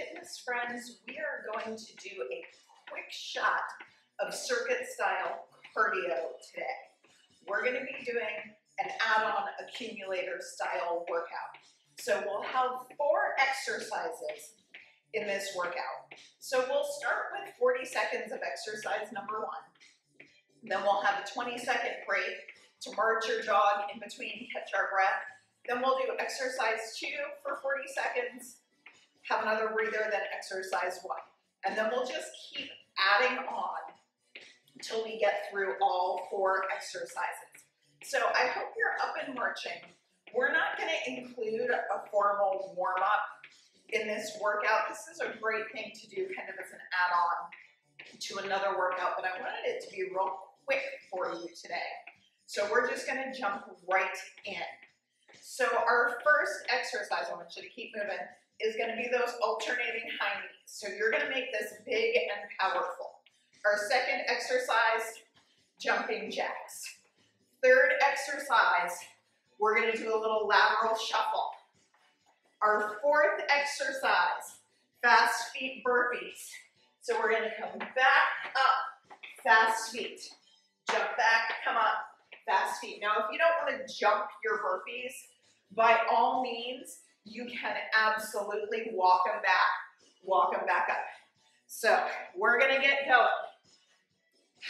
fitness friends, we are going to do a quick shot of circuit style cardio today. We're gonna be doing an add-on accumulator style workout. So we'll have four exercises in this workout. So we'll start with 40 seconds of exercise number one. Then we'll have a 20 second break to march or jog in between, catch our breath. Then we'll do exercise two for 40 seconds, have another breather, then exercise one. And then we'll just keep adding on until we get through all four exercises. So I hope you're up and marching. We're not gonna include a formal warm up in this workout. This is a great thing to do kind of as an add-on to another workout, but I wanted it to be real quick for you today. So we're just gonna jump right in. So our first exercise, I want you to keep moving, is gonna be those alternating high knees. So you're gonna make this big and powerful. Our second exercise, jumping jacks. Third exercise, we're gonna do a little lateral shuffle. Our fourth exercise, fast feet burpees. So we're gonna come back up, fast feet. Jump back, come up, fast feet. Now, if you don't wanna jump your burpees, by all means, you can absolutely walk them back, walk them back up. So we're gonna get going.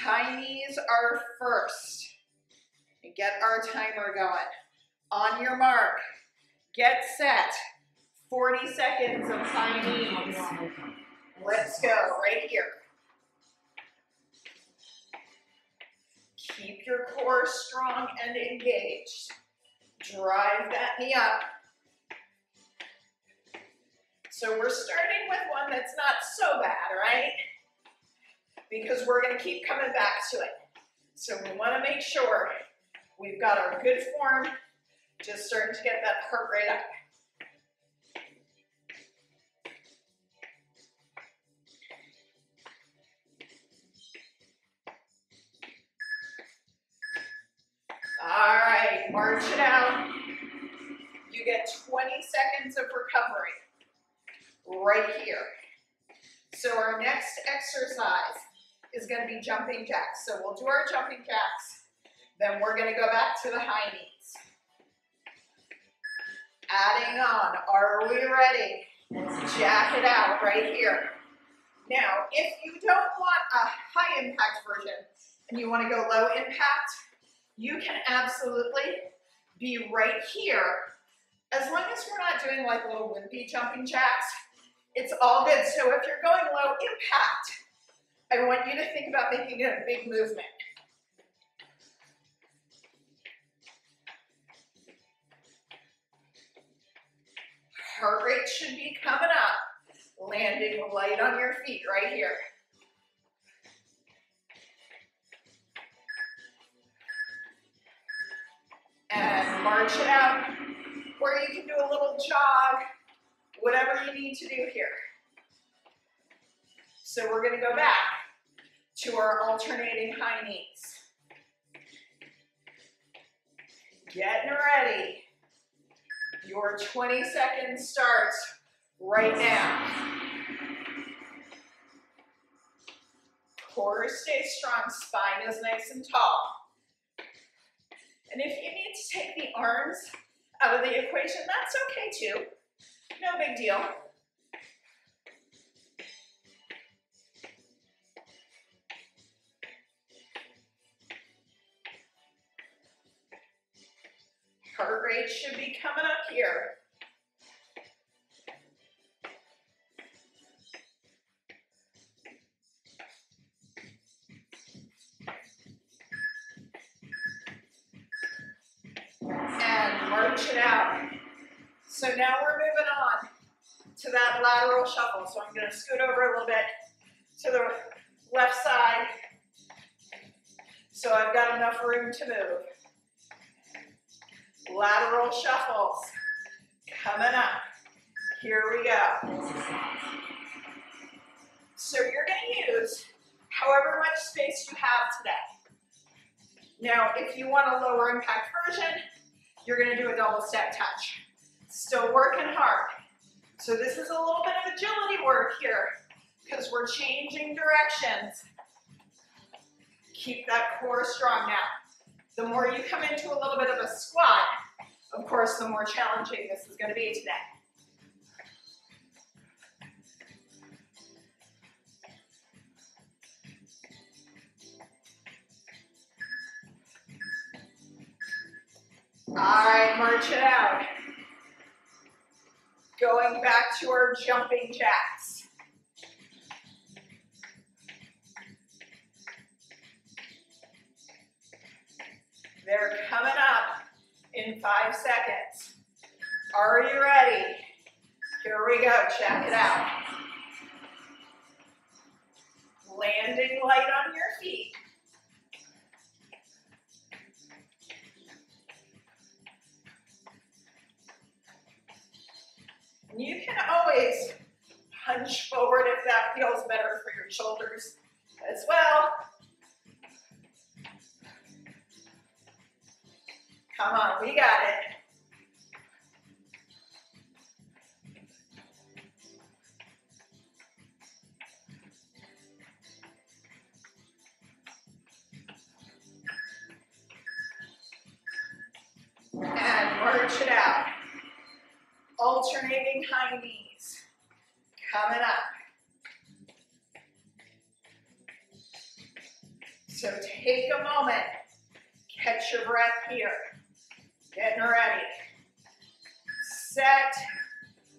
High knees are first. Get our timer going. On your mark, get set. 40 seconds of high knees. Let's go, right here. Keep your core strong and engaged. Drive that knee up. So we're starting with one that's not so bad, right? Because we're gonna keep coming back to it. So we wanna make sure we've got our good form, just starting to get that heart rate up. All right, march it out. You get 20 seconds of recovery right here. So our next exercise is gonna be jumping jacks. So we'll do our jumping jacks, then we're gonna go back to the high knees. Adding on, are we ready? Let's jack it out right here. Now, if you don't want a high impact version and you wanna go low impact, you can absolutely be right here. As long as we're not doing like little wimpy jumping jacks, it's all good. So if you're going low impact, I want you to think about making a big movement. Heart rate should be coming up, landing light on your feet right here. And march it out, or you can do a little jog, whatever you need to do here. So we're gonna go back to our alternating high knees. Getting ready. Your 20 seconds starts right now. Core stays strong, spine is nice and tall. And if you need to take the arms out of the equation, that's okay too. No big deal. Heart rate should be coming up here. To lateral shuffle. So I'm gonna scoot over a little bit to the left side. So I've got enough room to move. Lateral shuffles coming up. Here we go. So you're gonna use however much space you have today. Now, if you want a lower impact version, you're gonna do a double step touch. Still working hard. So this is a little bit of agility work here because we're changing directions. Keep that core strong now. The more you come into a little bit of a squat, of course, the more challenging this is gonna be today. All right, march it out. Going back to our jumping jacks. They're coming up in five seconds. Are you ready? Here we go, check it out. Landing light on your feet. You can always hunch forward if that feels better for your shoulders as well. Come on, we got it. And march it out. Alternating high knees. Coming up. So take a moment. Catch your breath here. Getting ready. Set.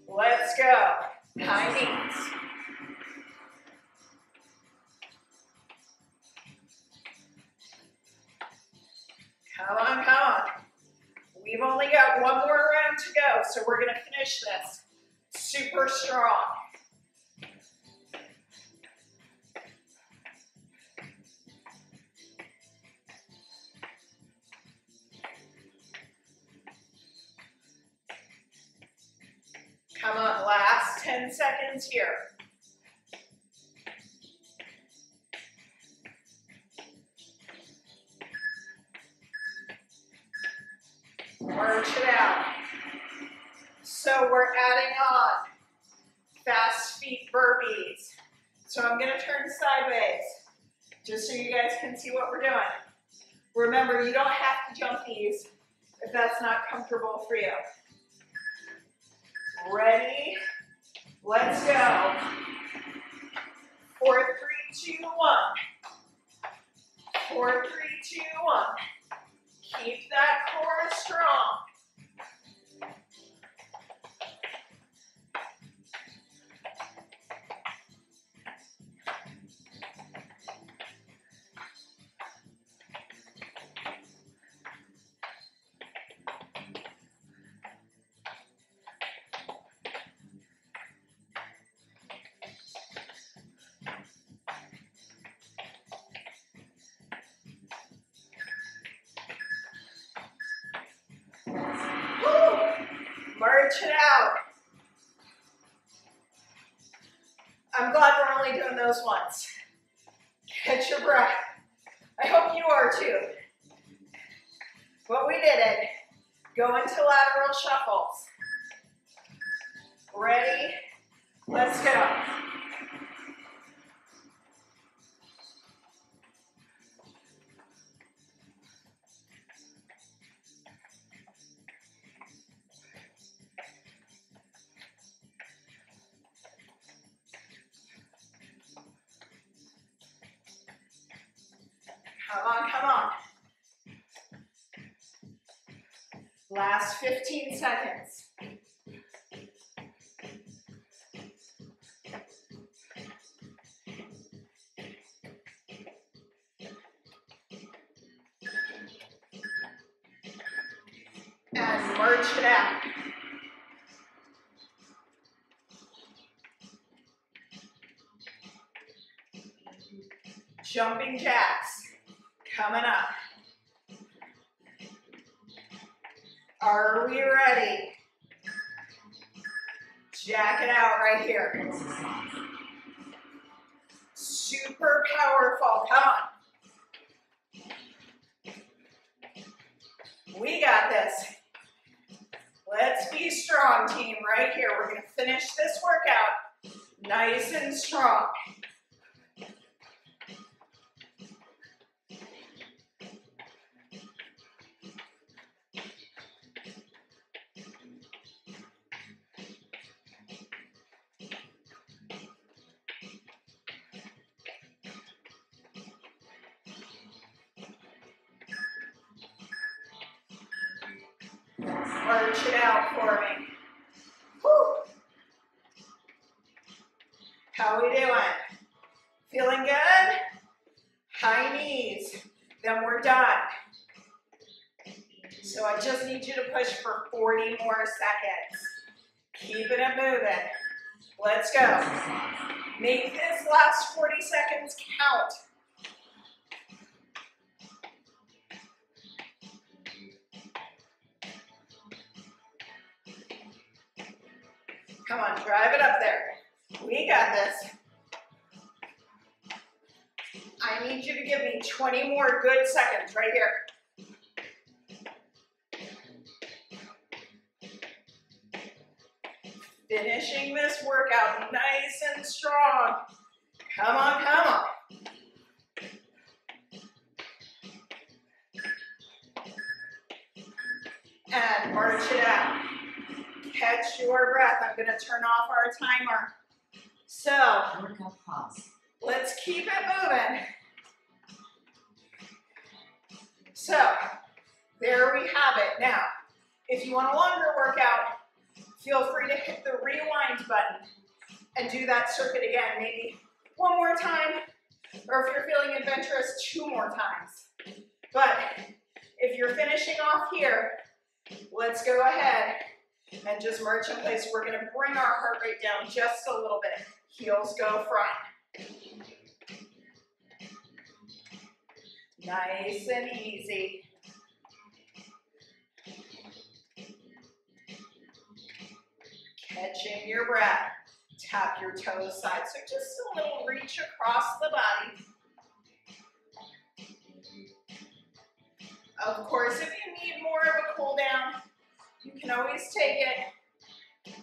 Let's go. High knees. Finish this super strong. Come on, last 10 seconds here. March it out. So we're adding on fast feet burpees. So I'm gonna turn sideways, just so you guys can see what we're doing. Remember, you don't have to jump these if that's not comfortable for you. Ready? Let's go. Four, three, two, one. Four, three, two, one. Keep that core strong. Those once. Catch your breath. I hope you are too. But we did it. Go into lateral shuffles. Ready? Let's go. Come on, come on. Last 15 seconds. And march it out. Jumping jacks coming up. Are we ready? Jack it out right here. Super powerful. Come on. We got this. Let's be strong, team, right here. We're gonna finish this workout nice and strong. Arch it out for me. Whew. How we doing? Feeling good? High knees. Then we're done. So I just need you to push for 40 more seconds. Keeping it moving. Let's go. Make this last 40 seconds count. Come on, drive it up there. We got this. I need you to give me 20 more good seconds right here. Finishing this workout nice and strong. Come on, come on. Your breath. I'm gonna turn off our timer. So, let's keep it moving. So, there we have it. Now, if you want a longer workout, feel free to hit the rewind button and do that circuit again, maybe one more time, or if you're feeling adventurous, two more times. But if you're finishing off here, let's go ahead and just march in place. We're gonna bring our heart rate down just a little bit. Heels go front. Nice and easy. Catching your breath. Tap your toes side. So just a little reach across the body. Of course, if you need more of a cool down, always take it.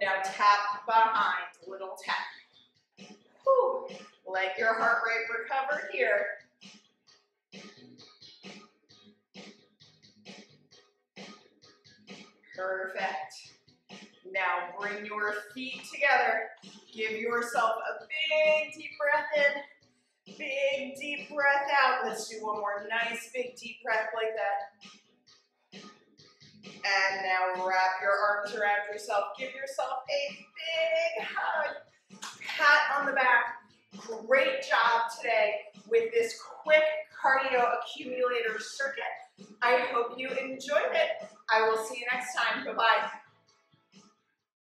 Now tap behind, little tap. Whew. Let your heart rate recover here. Perfect. Now bring your feet together. Give yourself a big deep breath in. Big deep breath out. Let's do one more nice big deep breath like that. And now wrap your arms around yourself. Give yourself a big hug. Pat on the back. Great job today with this quick cardio accumulator circuit. I hope you enjoyed it. I will see you next time. Bye-bye.